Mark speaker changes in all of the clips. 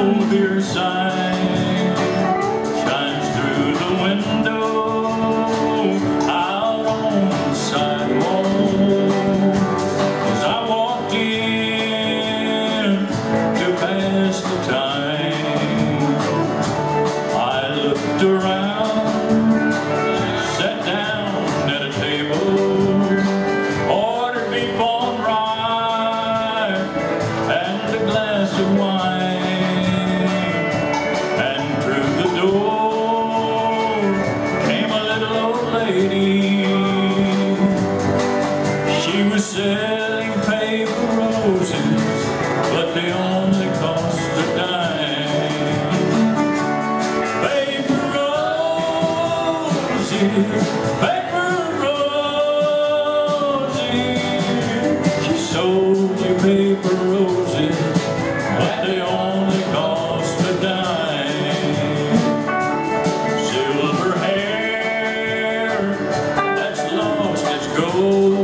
Speaker 1: know there They cost. Paper roses, paper roses. She sold you paper roses, they only cost a dime. Silver hair that's lost its gold.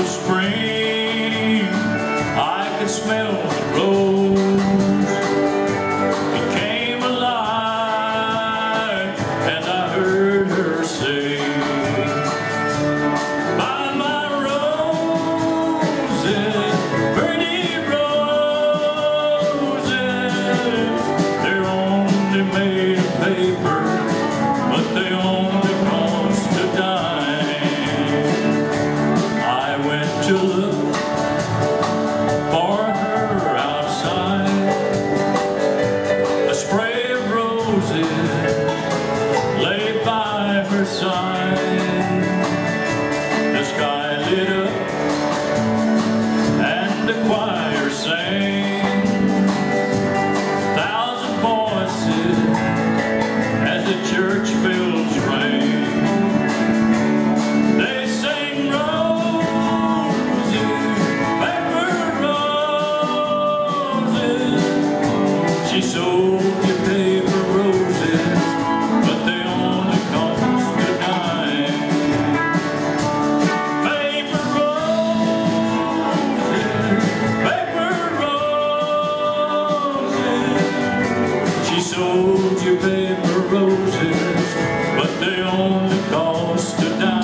Speaker 1: of spring. Lay by her side. Sold you paper roses, but they only cost a dime.